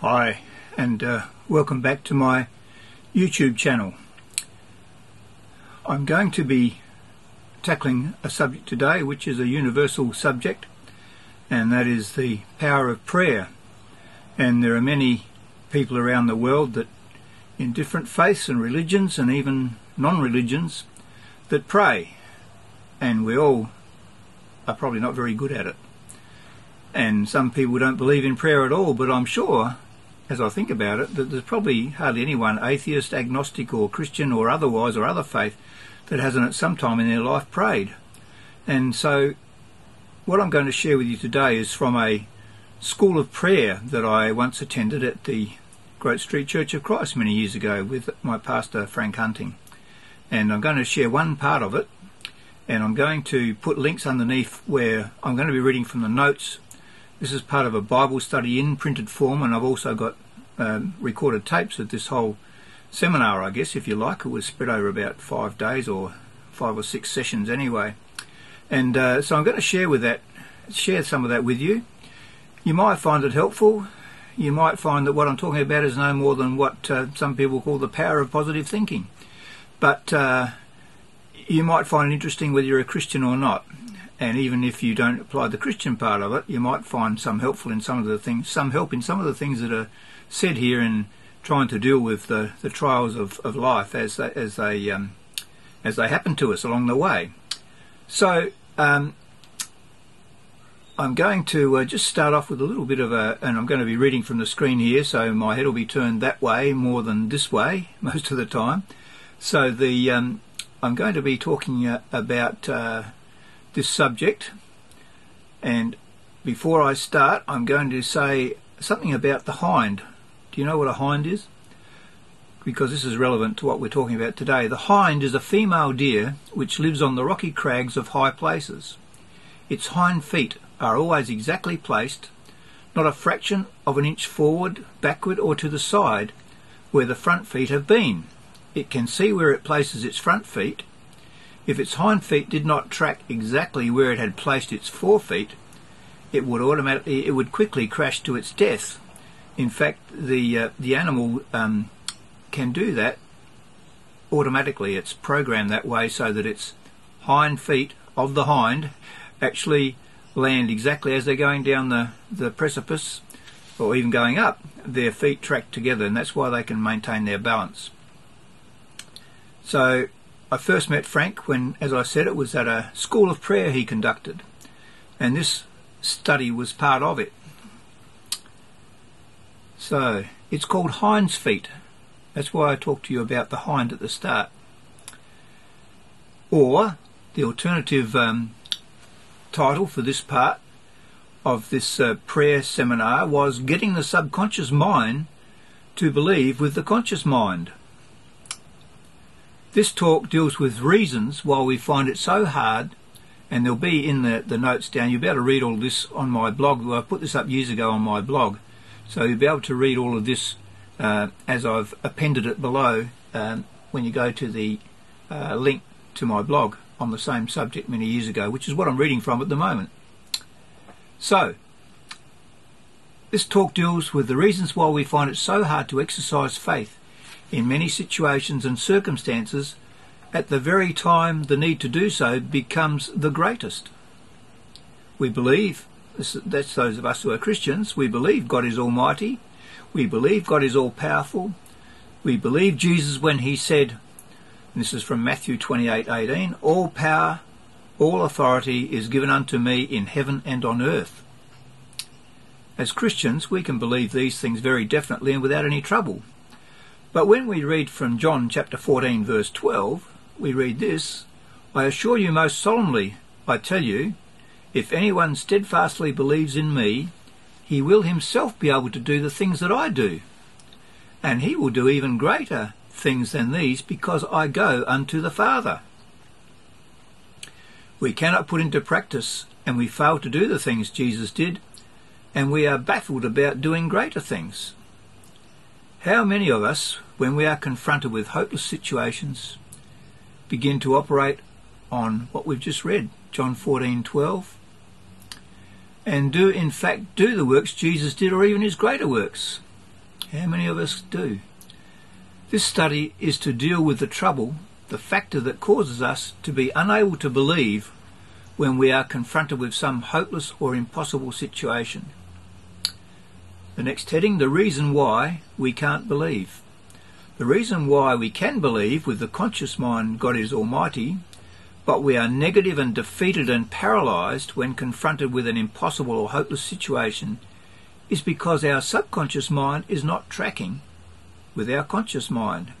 Hi, and uh, welcome back to my YouTube channel. I'm going to be tackling a subject today which is a universal subject, and that is the power of prayer. And there are many people around the world that, in different faiths and religions and even non religions, that pray, and we all are probably not very good at it. And some people don't believe in prayer at all, but I'm sure as I think about it, that there's probably hardly anyone, atheist, agnostic, or Christian, or otherwise, or other faith, that hasn't at some time in their life prayed. And so, what I'm going to share with you today is from a school of prayer that I once attended at the Grote Street Church of Christ many years ago with my pastor Frank Hunting. And I'm going to share one part of it, and I'm going to put links underneath where I'm going to be reading from the notes this is part of a Bible study in printed form, and I've also got um, recorded tapes of this whole seminar, I guess, if you like. It was spread over about five days or five or six sessions anyway. And uh, so I'm going to share with that, share some of that with you. You might find it helpful. You might find that what I'm talking about is no more than what uh, some people call the power of positive thinking. But uh, you might find it interesting whether you're a Christian or not and even if you don't apply the Christian part of it, you might find some helpful in some of the things, some help in some of the things that are said here in trying to deal with the, the trials of, of life as they, as they um, as they happen to us along the way. So um, I'm going to uh, just start off with a little bit of a, and I'm going to be reading from the screen here, so my head will be turned that way more than this way most of the time. So the um, I'm going to be talking uh, about uh, this subject. And before I start, I'm going to say something about the hind. Do you know what a hind is? Because this is relevant to what we're talking about today. The hind is a female deer which lives on the rocky crags of high places. Its hind feet are always exactly placed, not a fraction of an inch forward, backward, or to the side where the front feet have been. It can see where it places its front feet if its hind feet did not track exactly where it had placed its forefeet, it would automatically, it would quickly crash to its death. In fact, the uh, the animal um, can do that automatically. It's programmed that way so that its hind feet of the hind actually land exactly as they're going down the, the precipice or even going up. Their feet track together, and that's why they can maintain their balance. So I first met Frank when, as I said, it was at a school of prayer he conducted, and this study was part of it. So, it's called Hind's Feet. That's why I talked to you about the hind at the start. Or, the alternative um, title for this part of this uh, prayer seminar was Getting the Subconscious Mind to Believe with the Conscious Mind. This talk deals with reasons why we find it so hard, and there'll be in the, the notes down, you'll be able to read all this on my blog. I put this up years ago on my blog, so you'll be able to read all of this uh, as I've appended it below um, when you go to the uh, link to my blog on the same subject many years ago, which is what I'm reading from at the moment. So, this talk deals with the reasons why we find it so hard to exercise faith in many situations and circumstances at the very time the need to do so becomes the greatest. We believe, that's those of us who are Christians, we believe God is almighty, we believe God is all powerful, we believe Jesus when he said, this is from Matthew 28:18, all power, all authority is given unto me in heaven and on earth. As Christians, we can believe these things very definitely and without any trouble. But when we read from John chapter 14 verse 12, we read this, I assure you most solemnly, I tell you, if anyone steadfastly believes in me, he will himself be able to do the things that I do. And he will do even greater things than these because I go unto the Father. We cannot put into practice and we fail to do the things Jesus did, and we are baffled about doing greater things. How many of us, when we are confronted with hopeless situations, begin to operate on what we've just read, John 14:12, and do in fact do the works Jesus did or even his greater works? How many of us do? This study is to deal with the trouble, the factor that causes us to be unable to believe when we are confronted with some hopeless or impossible situation. The next heading, the reason why we can't believe. The reason why we can believe with the conscious mind God is Almighty, but we are negative and defeated and paralysed when confronted with an impossible or hopeless situation is because our subconscious mind is not tracking with our conscious mind.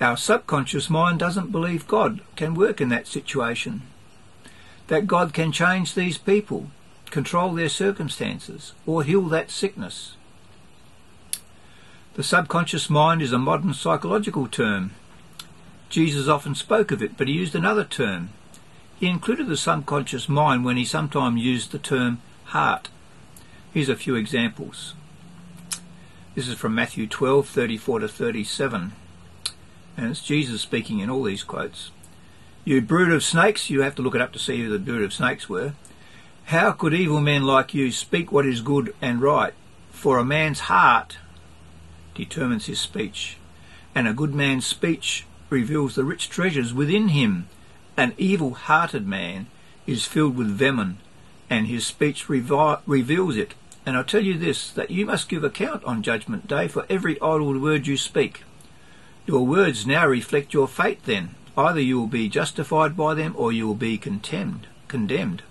Our subconscious mind doesn't believe God can work in that situation, that God can change these people, control their circumstances, or heal that sickness. The subconscious mind is a modern psychological term. Jesus often spoke of it, but he used another term. He included the subconscious mind when he sometimes used the term heart. Here's a few examples. This is from Matthew 12, 34 to 37. And it's Jesus speaking in all these quotes. You brood of snakes, you have to look it up to see who the brood of snakes were. How could evil men like you speak what is good and right? For a man's heart determines his speech, and a good man's speech reveals the rich treasures within him. An evil hearted man is filled with venom, and his speech revi- reveals it. And I tell you this, that you must give account on Judgment Day for every idle word you speak. Your words now reflect your fate then. Either you will be justified by them or you will be contemned, condemned.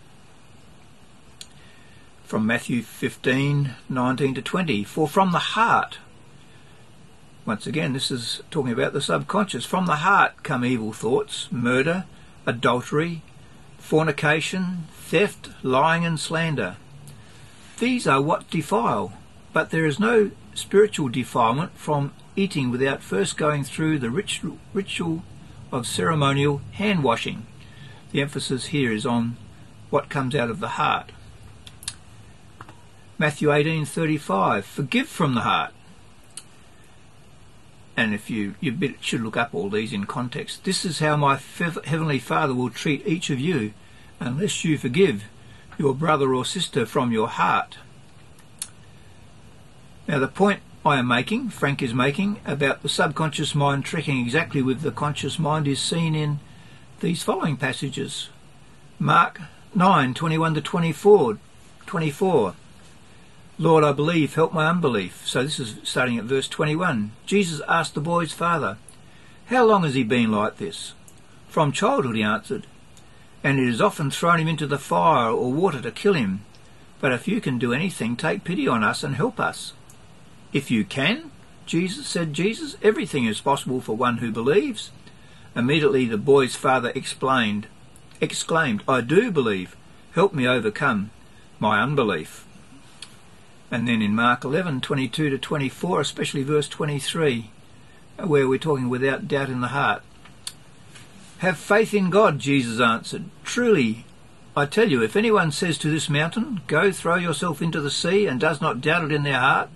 From Matthew 15, 19 to 20. For from the heart, once again, this is talking about the subconscious, from the heart come evil thoughts, murder, adultery, fornication, theft, lying and slander. These are what defile, but there is no spiritual defilement from eating without first going through the ritual of ceremonial hand washing. The emphasis here is on what comes out of the heart. Matthew 18:35 Forgive from the heart. And if you you should look up all these in context. This is how my heavenly Father will treat each of you unless you forgive your brother or sister from your heart. Now, the point I am making, Frank is making, about the subconscious mind tracking exactly with the conscious mind is seen in these following passages. Mark 9, 21 to 24. 24. Lord, I believe, help my unbelief. So this is starting at verse 21. Jesus asked the boy's father, How long has he been like this? From childhood, he answered and it has often thrown him into the fire or water to kill him. But if you can do anything, take pity on us and help us. If you can, Jesus said Jesus, everything is possible for one who believes. Immediately the boy's father explained, exclaimed, I do believe. Help me overcome my unbelief. And then in Mark 11, 22 to 24, especially verse 23, uh, where we're talking without doubt in the heart, have faith in God, Jesus answered. Truly, I tell you, if anyone says to this mountain, Go throw yourself into the sea, and does not doubt it in their heart,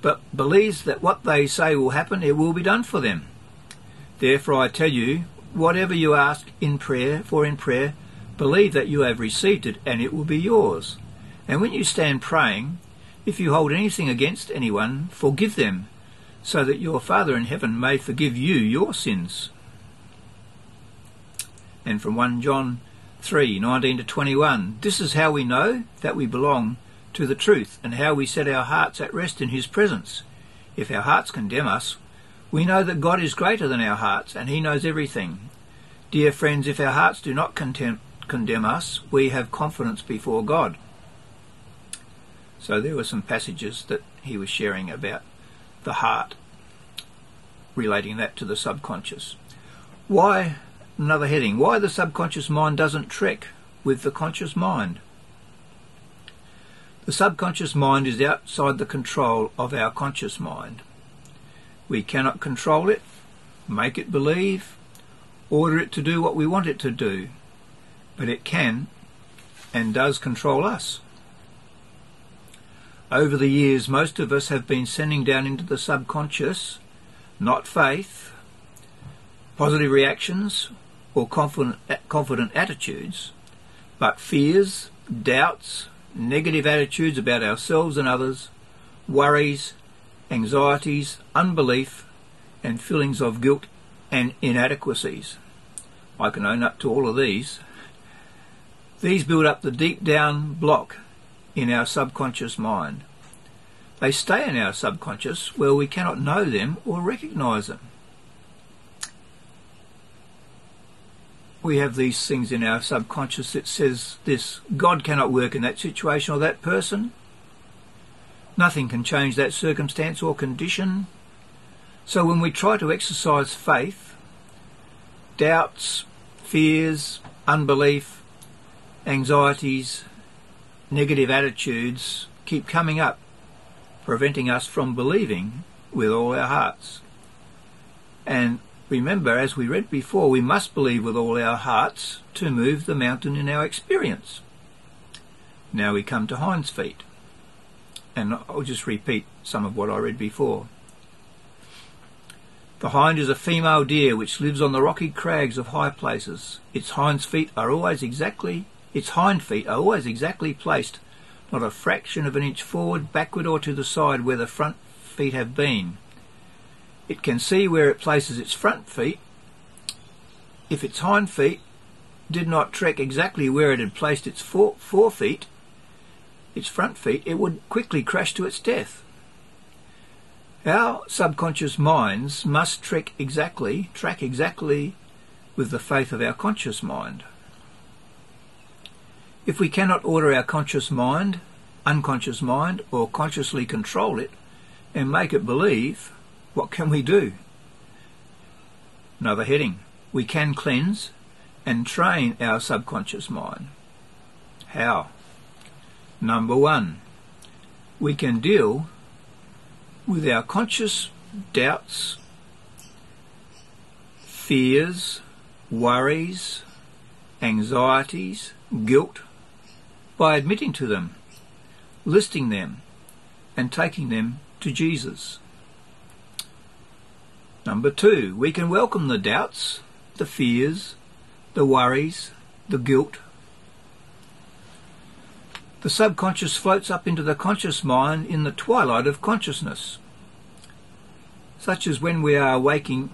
but believes that what they say will happen, it will be done for them. Therefore I tell you, whatever you ask in prayer, for in prayer, believe that you have received it, and it will be yours. And when you stand praying, if you hold anything against anyone, forgive them, so that your Father in heaven may forgive you your sins and from 1 John 3 19 to 21. This is how we know that we belong to the truth and how we set our hearts at rest in His presence. If our hearts condemn us, we know that God is greater than our hearts and He knows everything. Dear friends, if our hearts do not condemn, condemn us, we have confidence before God. So there were some passages that he was sharing about the heart, relating that to the subconscious. Why Another heading, why the subconscious mind doesn't trek with the conscious mind. The subconscious mind is outside the control of our conscious mind. We cannot control it, make it believe, order it to do what we want it to do, but it can and does control us. Over the years, most of us have been sending down into the subconscious not faith, positive reactions, or confident, confident attitudes, but fears, doubts, negative attitudes about ourselves and others, worries, anxieties, unbelief, and feelings of guilt and inadequacies. I can own up to all of these. These build up the deep down block in our subconscious mind. They stay in our subconscious where we cannot know them or recognize them. We have these things in our subconscious that says this God cannot work in that situation or that person. Nothing can change that circumstance or condition. So when we try to exercise faith, doubts, fears, unbelief, anxieties, negative attitudes keep coming up, preventing us from believing with all our hearts. And remember, as we read before, we must believe with all our hearts to move the mountain in our experience. Now we come to Hind's feet. And I'll just repeat some of what I read before. The hind is a female deer which lives on the rocky crags of high places. Its hind's feet are always exactly its hind feet are always exactly placed, not a fraction of an inch forward, backward or to the side where the front feet have been. It can see where it places its front feet. If its hind feet did not trek exactly where it had placed its fore, fore feet, its front feet, it would quickly crash to its death. Our subconscious minds must trek exactly, track exactly with the faith of our conscious mind. If we cannot order our conscious mind, unconscious mind, or consciously control it and make it believe, what can we do? Another heading. We can cleanse and train our subconscious mind. How? Number one, we can deal with our conscious doubts, fears, worries, anxieties, guilt, by admitting to them, listing them, and taking them to Jesus. Number two, we can welcome the doubts, the fears, the worries, the guilt. The subconscious floats up into the conscious mind in the twilight of consciousness, such as when we are waking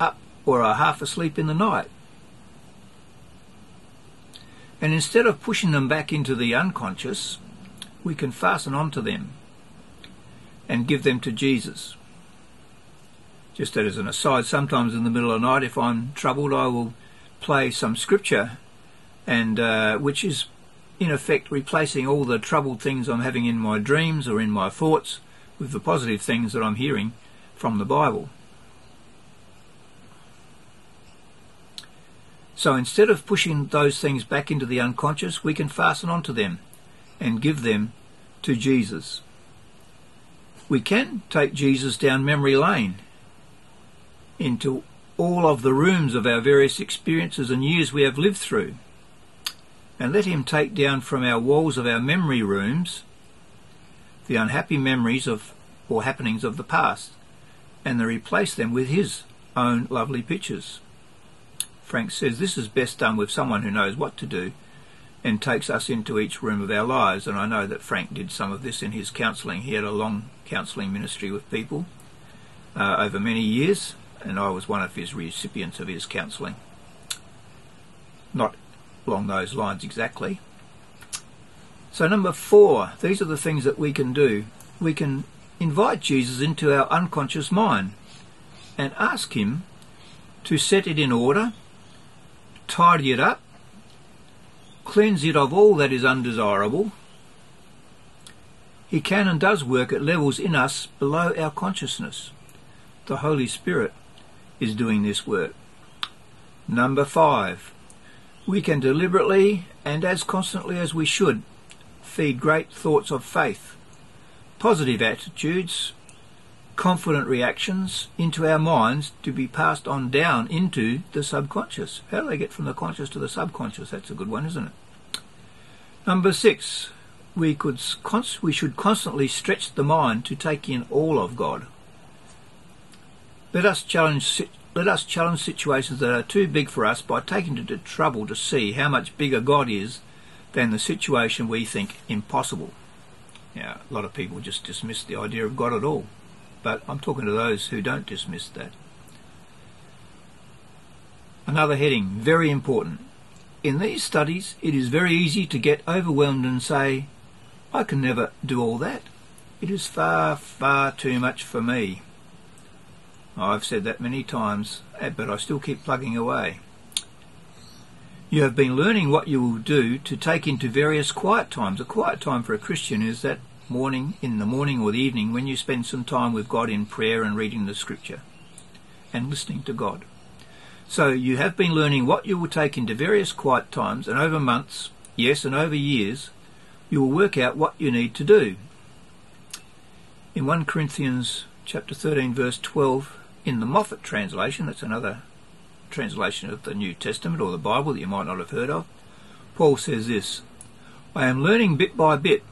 up or are half asleep in the night. And instead of pushing them back into the unconscious, we can fasten onto them and give them to Jesus. Just as an aside, sometimes in the middle of the night, if I'm troubled, I will play some scripture, and uh, which is in effect replacing all the troubled things I'm having in my dreams or in my thoughts with the positive things that I'm hearing from the Bible. So instead of pushing those things back into the unconscious, we can fasten onto them and give them to Jesus. We can take Jesus down memory lane into all of the rooms of our various experiences and years we have lived through and let him take down from our walls of our memory rooms the unhappy memories of or happenings of the past and replace them with his own lovely pictures. Frank says this is best done with someone who knows what to do and takes us into each room of our lives. And I know that Frank did some of this in his counselling. He had a long counselling ministry with people uh, over many years, and I was one of his recipients of his counselling. Not along those lines exactly. So, number four, these are the things that we can do. We can invite Jesus into our unconscious mind and ask Him to set it in order tidy it up, cleanse it of all that is undesirable. He can and does work at levels in us below our consciousness. The Holy Spirit is doing this work. Number five, we can deliberately and as constantly as we should feed great thoughts of faith, positive attitudes, confident reactions into our minds to be passed on down into the subconscious. How do they get from the conscious to the subconscious? That's a good one, isn't it? Number six, we could we should constantly stretch the mind to take in all of God. Let us challenge let us challenge situations that are too big for us by taking the trouble to see how much bigger God is than the situation we think impossible. Now, a lot of people just dismiss the idea of God at all, but I'm talking to those who don't dismiss that. Another heading, very important. In these studies, it is very easy to get overwhelmed and say, I can never do all that. It is far, far too much for me. I've said that many times, eh, but I still keep plugging away. You have been learning what you will do to take into various quiet times. A quiet time for a Christian is that morning, in the morning or the evening, when you spend some time with God in prayer and reading the scripture and listening to God. So you have been learning what you will take into various quiet times, and over months, yes, and over years, you will work out what you need to do. In 1 Corinthians chapter 13 verse 12 in the Moffatt translation, that's another translation of the New Testament or the Bible that you might not have heard of, Paul says this, I am learning bit by bit.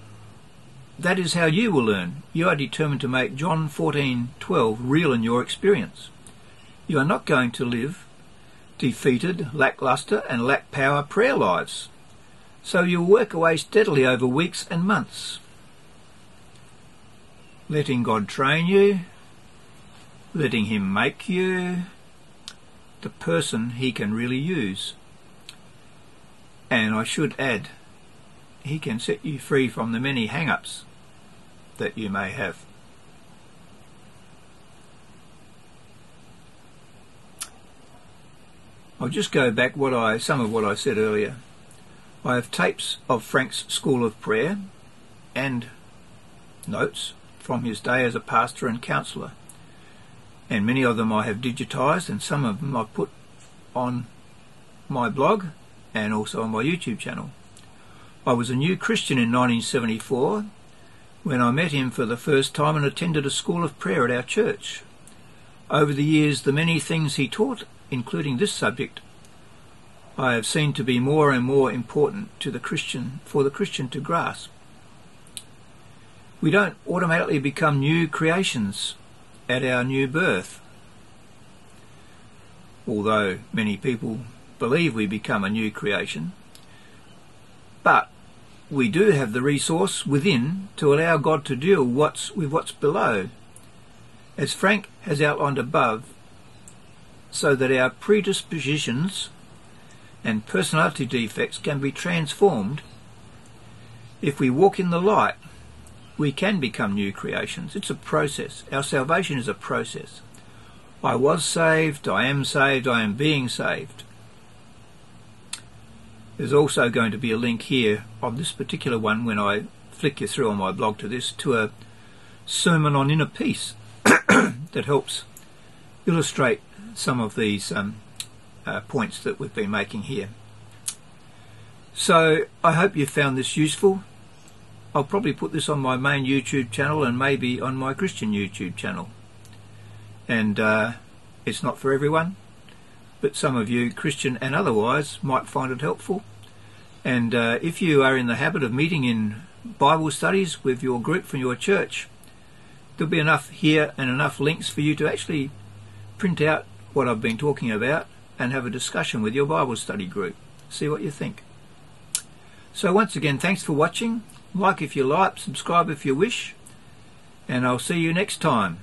That is how you will learn. You are determined to make John 14:12 real in your experience. You are not going to live defeated, lackluster and lack power prayer lives. So you'll work away steadily over weeks and months. Letting God train you, letting Him make you the person He can really use. And I should add, He can set you free from the many hang ups that you may have. I'll just go back what I some of what I said earlier. I have tapes of Frank's School of Prayer and notes from his day as a pastor and counsellor and many of them I have digitized and some of them I've put on my blog and also on my YouTube channel. I was a new Christian in 1974 when I met him for the first time and attended a school of prayer at our church. Over the years, the many things he taught, including this subject, I have seen to be more and more important to the Christian for the Christian to grasp. We don't automatically become new creations at our new birth. Although many people believe we become a new creation, but we do have the resource within to allow God to deal what's, with what's below. As Frank has outlined above, so that our predispositions and personality defects can be transformed if we walk in the light we can become new creations. It's a process. Our salvation is a process. I was saved, I am saved, I am being saved. There's also going to be a link here on this particular one when I flick you through on my blog to this to a sermon on inner peace that helps illustrate some of these um, uh, points that we've been making here. So I hope you found this useful. I'll probably put this on my main YouTube channel and maybe on my Christian YouTube channel. And uh, it's not for everyone, but some of you, Christian and otherwise, might find it helpful. And uh, if you are in the habit of meeting in Bible studies with your group from your church, there'll be enough here and enough links for you to actually print out what I've been talking about and have a discussion with your Bible study group. See what you think. So once again, thanks for watching. Like if you like, subscribe if you wish, and I'll see you next time.